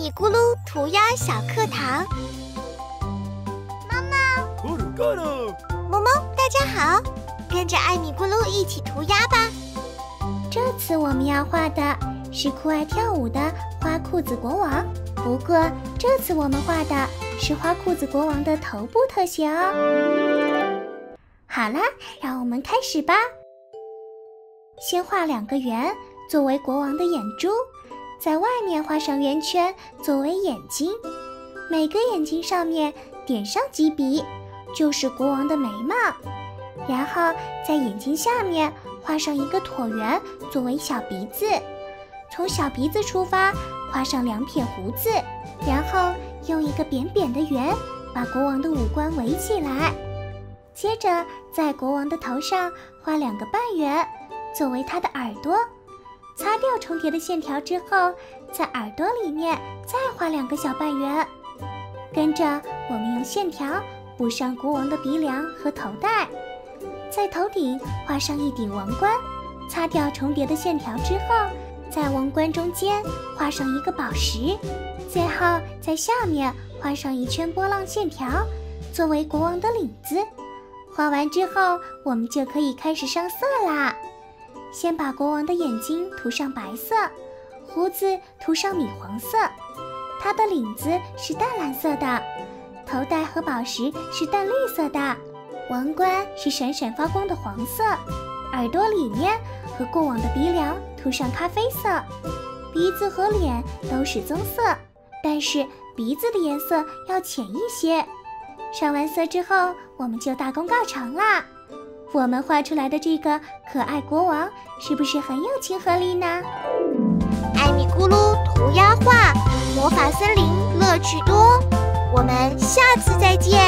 米咕噜涂鸦小课堂。妈妈，咕噜咕噜，萌萌，大家好，跟着艾米咕噜一起涂鸦吧。这次我们要画的是酷爱跳舞的花裤子国王，不过这次我们画的是花裤子国王的头部特写哦。好啦，让我们开始吧。先画两个圆作为国王的眼珠。在外面画上圆圈作为眼睛，每个眼睛上面点上几笔，就是国王的眉毛。然后在眼睛下面画上一个椭圆作为小鼻子，从小鼻子出发画上两撇胡子，然后用一个扁扁的圆把国王的五官围起来。接着在国王的头上画两个半圆，作为他的耳朵。擦掉重叠的线条之后，在耳朵里面再画两个小半圆。跟着我们用线条补上国王的鼻梁和头带，在头顶画上一顶王冠。擦掉重叠的线条之后，在王冠中间画上一个宝石，最后在下面画上一圈波浪线条，作为国王的领子。画完之后，我们就可以开始上色啦。先把国王的眼睛涂上白色，胡子涂上米黄色，他的领子是淡蓝色的，头带和宝石是淡绿色的，王冠是闪闪发光的黄色，耳朵里面和过往的鼻梁涂上咖啡色，鼻子和脸都是棕色，但是鼻子的颜色要浅一些。上完色之后，我们就大功告成啦。我们画出来的这个可爱国王是不是很有亲和力呢？艾米咕噜涂鸦画，魔法森林乐趣多，我们下次再见。